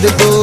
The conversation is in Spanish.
the.